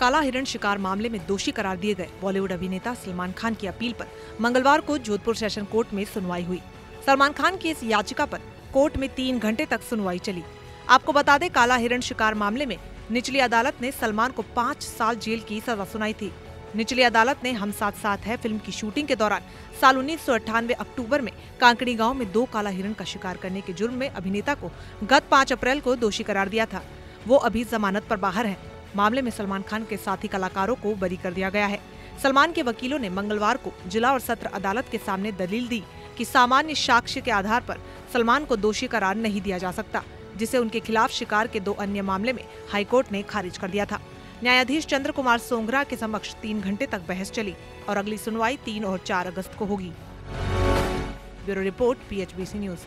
काला हिरण शिकार मामले में दोषी करार दिए गए। बॉलीवुड अभिनेता सलमान खान की अपील पर मंगलवार को जोधपुर सेशन कोर्ट में सुनवाई हुई। सलमान खान की इस याचिका पर कोर्ट में तीन घंटे तक सुनवाई चली। आपको बता दें काला हिरण शिकार मामले में निचली अदालत ने सलमान को पाँच साल जेल की सजा सुनाई थी। निचली अदालत ने हम साथ साथ है फ़िल्म की शूटिंग के दौरान साल उन्नीस सौ अट्ठानवे अक्टूबर में कांकड़ी गाँव में दो काला हिरण का शिकार करने के जुर्म में अभिनेता को गत पाँच अप्रैल को दोषी करार दिया था। वो अभी जमानत पर बाहर है। मामले में सलमान खान के साथी कलाकारों को बरी कर दिया गया है। सलमान के वकीलों ने मंगलवार को जिला और सत्र अदालत के सामने दलील दी कि सामान्य साक्ष्य के आधार पर सलमान को दोषी करार नहीं दिया जा सकता, जिसे उनके खिलाफ शिकार के दो अन्य मामले में हाईकोर्ट ने खारिज कर दिया था। न्यायाधीश चंद्र कुमार सोंगरा के समक्ष तीन घंटे तक बहस चली और अगली सुनवाई तीन और चार अगस्त को होगी। Bureau report पीएचबीसी news